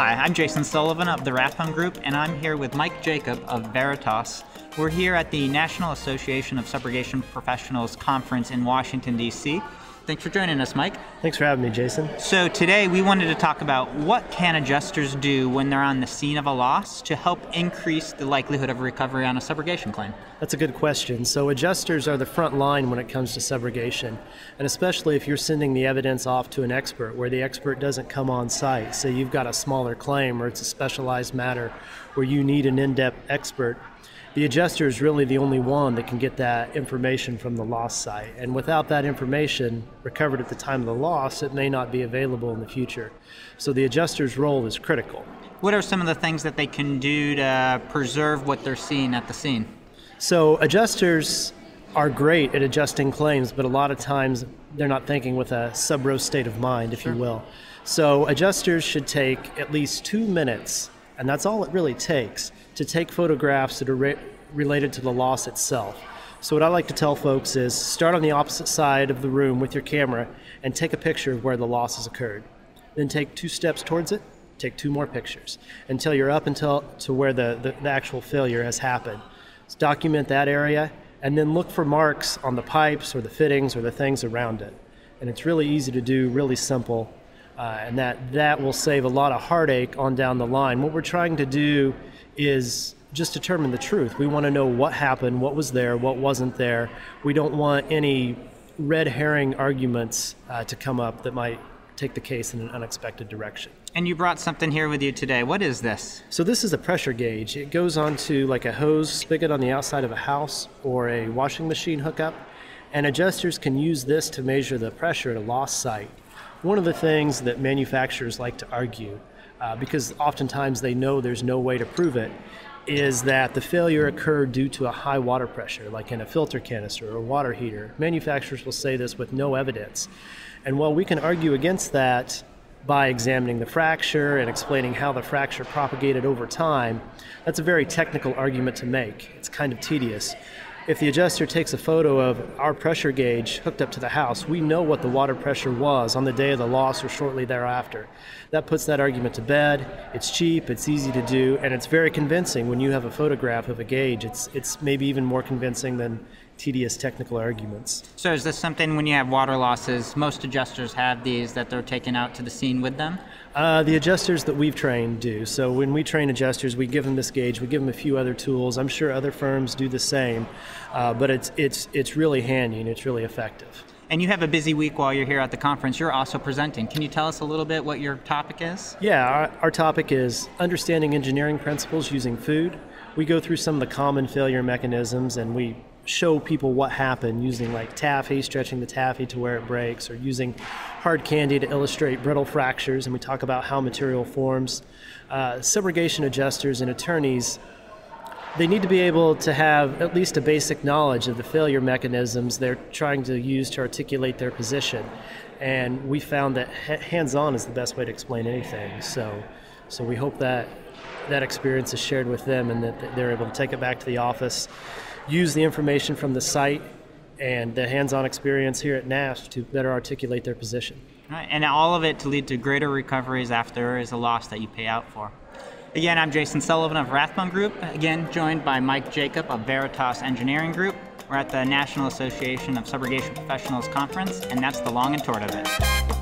Hi, I'm Jason Sullivan of the Rathbone Group, and I'm here with Mike Jacob of Veritas. We're here at the National Association of Subrogation Professionals Conference in Washington, D.C. Thanks for joining us, Mike. Thanks for having me, Jason. So today we wanted to talk about what can adjusters do when they're on the scene of a loss to help increase the likelihood of recovery on a subrogation claim. That's a good question. So adjusters are the front line when it comes to subrogation, and especially if you're sending the evidence off to an expert where the expert doesn't come on site. Say you've got a smaller claim or it's a specialized matter where you need an in-depth expert the adjuster is really the only one that can get that information from the loss site. And without that information recovered at the time of the loss, it may not be available in the future. So the adjuster's role is critical. What are some of the things that they can do to preserve what they're seeing at the scene? So adjusters are great at adjusting claims, but a lot of times they're not thinking with a subro state of mind, if sure. you will. So adjusters should take at least two minutes, and that's all it really takes to take photographs that are re- related to the loss itself. So, what I like to tell folks is start on the opposite side of the room with your camera and take a picture of where the loss has occurred. Then take two steps towards it, take two more pictures until you're up until to where the, the, the actual failure has happened. So document that area and then look for marks on the pipes or the fittings or the things around it. And it's really easy to do, really simple, uh, and that, that will save a lot of heartache on down the line. What we're trying to do is just determine the truth. We want to know what happened, what was there, what wasn't there. We don't want any red herring arguments uh, to come up that might take the case in an unexpected direction. And you brought something here with you today. What is this? So this is a pressure gauge. It goes onto like a hose spigot on the outside of a house or a washing machine hookup, and adjusters can use this to measure the pressure at a loss site. One of the things that manufacturers like to argue, uh, because oftentimes they know there's no way to prove it, is that the failure occurred due to a high water pressure, like in a filter canister or a water heater. Manufacturers will say this with no evidence. And while we can argue against that by examining the fracture and explaining how the fracture propagated over time, that's a very technical argument to make. It's kind of tedious. If the adjuster takes a photo of our pressure gauge hooked up to the house, we know what the water pressure was on the day of the loss or shortly thereafter. That puts that argument to bed. It's cheap, it's easy to do, and it's very convincing when you have a photograph of a gauge. It's, it's maybe even more convincing than tedious technical arguments. So, is this something when you have water losses, most adjusters have these that they're taking out to the scene with them? Uh, the adjusters that we've trained do. So, when we train adjusters, we give them this gauge, we give them a few other tools. I'm sure other firms do the same, uh, but it's, it's, it's really handy and it's really effective. And you have a busy week while you're here at the conference. You're also presenting. Can you tell us a little bit what your topic is? Yeah, our, our topic is understanding engineering principles using food. We go through some of the common failure mechanisms and we show people what happened using like taffy, stretching the taffy to where it breaks, or using hard candy to illustrate brittle fractures, and we talk about how material forms. Uh, subrogation adjusters and attorneys, they need to be able to have at least a basic knowledge of the failure mechanisms they're trying to use to articulate their position. And we found that hands-on is the best way to explain anything. So, so we hope that that experience is shared with them and that they're able to take it back to the office use the information from the site and the hands-on experience here at NASP to better articulate their position. Right, and all of it to lead to greater recoveries after is a loss that you pay out for. Again, I'm Jason Sullivan of Rathbone Group, again joined by Mike Jacob of Veritas Engineering Group. We're at the National Association of Subrogation Professionals Conference, and that's the long and short of it.